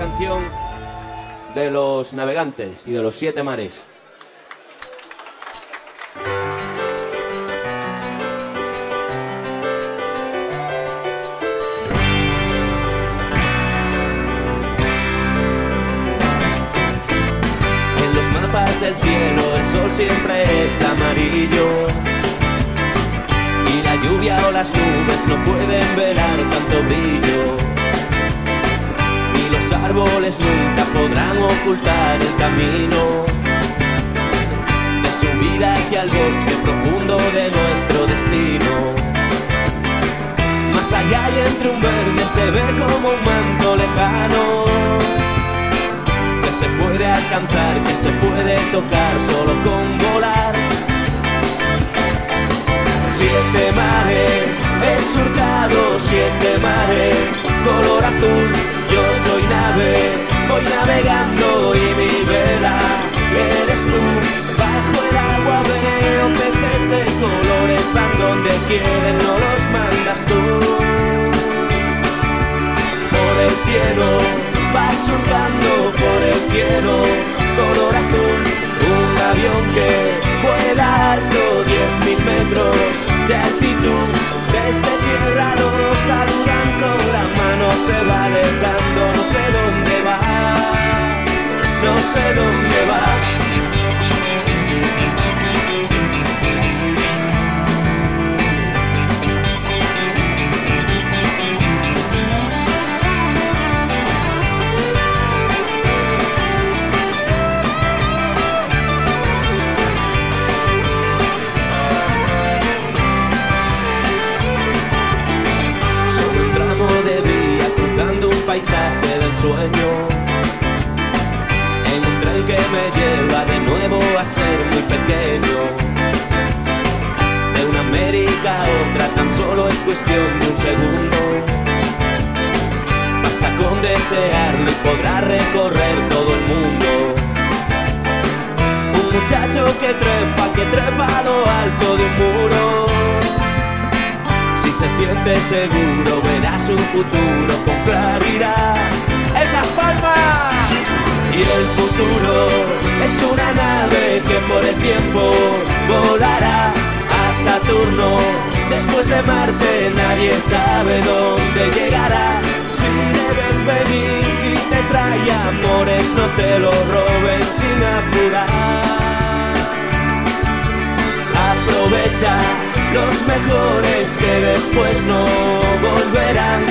canción de los navegantes y de los siete mares. En los mapas del cielo el sol siempre es amarillo y la lluvia o las nubes no pueden velar tanto brillo. Los árboles nunca podrán ocultar el camino de subida hacia el bosque profundo de nuestro destino. Más allá y entre un verde se ve como un manto lejano que se puede alcanzar, que se puede tocar solo con y mi vela eres tú. Bajo el agua veo peces de colores, van donde quieren, no los mandas tú. Por el cielo, va surcando por el cielo, color azul, un avión que vuela alto, diez mil metros de altitud, desde tierra lo saludan con la mano, se va alejando, no va, no sé dónde va. un tramo de vía cruzando un paisaje de ensueño que me lleva de nuevo a ser muy pequeño. De una América a otra tan solo es cuestión de un segundo. Basta con desearlo y podrá recorrer todo el mundo. Un muchacho que trepa, que trepa a lo alto de un muro. Si se siente seguro, verás un futuro con claridad. Y el futuro es una nave que por el tiempo volará a Saturno. Después de Marte nadie sabe dónde llegará. Si debes venir, si te trae amores, no te lo roben sin apurar aprovecha los mejores que después no volverán.